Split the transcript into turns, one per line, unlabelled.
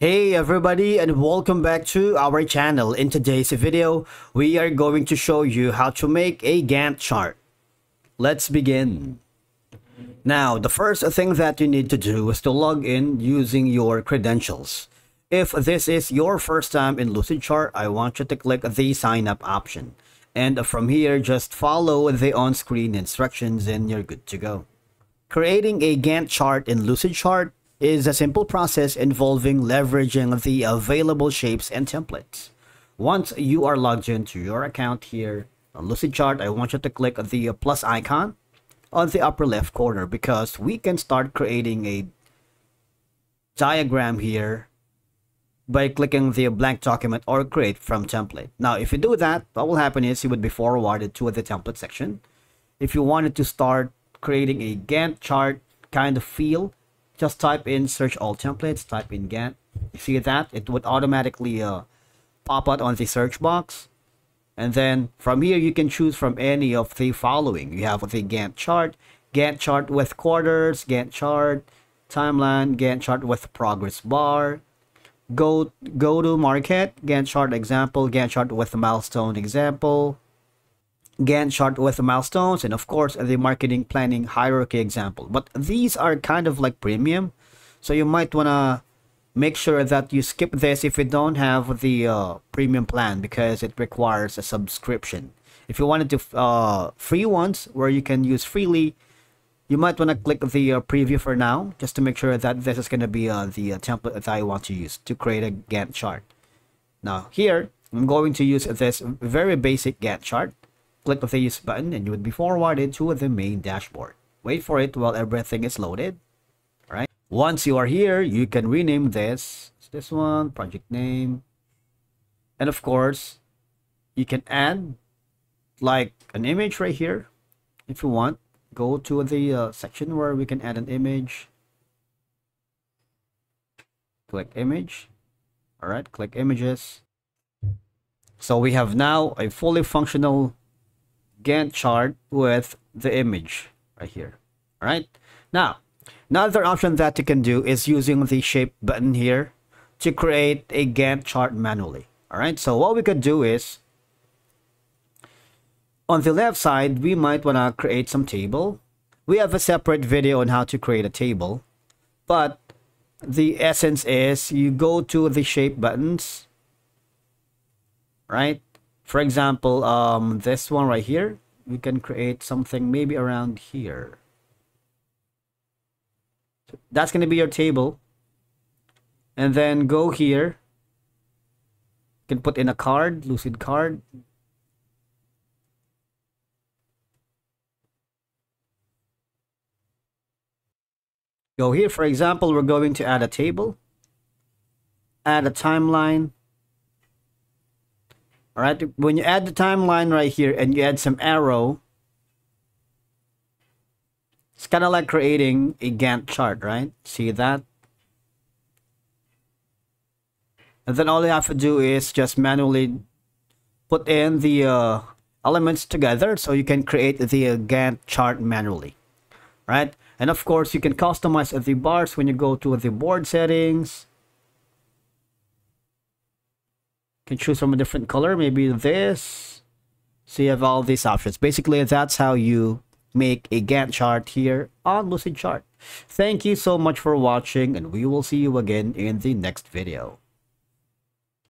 Hey everybody and welcome back to our channel. In today's video, we are going to show you how to make a Gantt chart. Let's begin. Now, the first thing that you need to do is to log in using your credentials. If this is your first time in Lucidchart, I want you to click the sign up option. And from here, just follow the on-screen instructions and you're good to go. Creating a Gantt chart in Lucidchart is a simple process involving leveraging the available shapes and templates. Once you are logged into your account here on Lucidchart, I want you to click the plus icon on the upper left corner because we can start creating a diagram here by clicking the blank document or create from template. Now, if you do that, what will happen is you would be forwarded to the template section. If you wanted to start creating a Gantt chart kind of feel, just type in search all templates, type in Gantt. You see that? It would automatically uh, pop out on the search box. And then from here, you can choose from any of the following. You have the Gantt chart, Gantt chart with quarters, Gantt chart, timeline, Gantt chart with progress bar, go go to market, Gantt chart example, Gantt chart with milestone example, Gantt chart with milestones, and of course the marketing planning hierarchy example. But these are kind of like premium, so you might wanna make sure that you skip this if you don't have the uh, premium plan because it requires a subscription. If you wanted to uh, free ones where you can use freely, you might want to click the uh, preview for now just to make sure that this is going to be uh, the uh, template that I want to use to create a Gantt chart. Now here, I'm going to use this very basic Gantt chart click the use button and you would be forwarded to the main dashboard. Wait for it while everything is loaded. Alright. Once you are here, you can rename this. this one, project name. And of course, you can add like an image right here if you want. Go to the uh, section where we can add an image. Click image. Alright, click images. So we have now a fully functional Gantt chart with the image right here. All right. Now, another option that you can do is using the shape button here to create a Gantt chart manually. All right. So what we could do is on the left side, we might want to create some table. We have a separate video on how to create a table, but the essence is you go to the shape buttons, right? For example, um, this one right here, we can create something maybe around here. So that's going to be your table. And then go here. You can put in a card, lucid card. Go here, for example, we're going to add a table, add a timeline, all right, when you add the timeline right here and you add some arrow, it's kind of like creating a Gantt chart, right? See that? And then all you have to do is just manually put in the uh, elements together so you can create the uh, Gantt chart manually, right? And of course, you can customize the bars when you go to the board settings, can choose from a different color maybe this so you have all these options basically that's how you make a Gantt chart here on Lucidchart. Thank you so much for watching and we will see you again in the next video.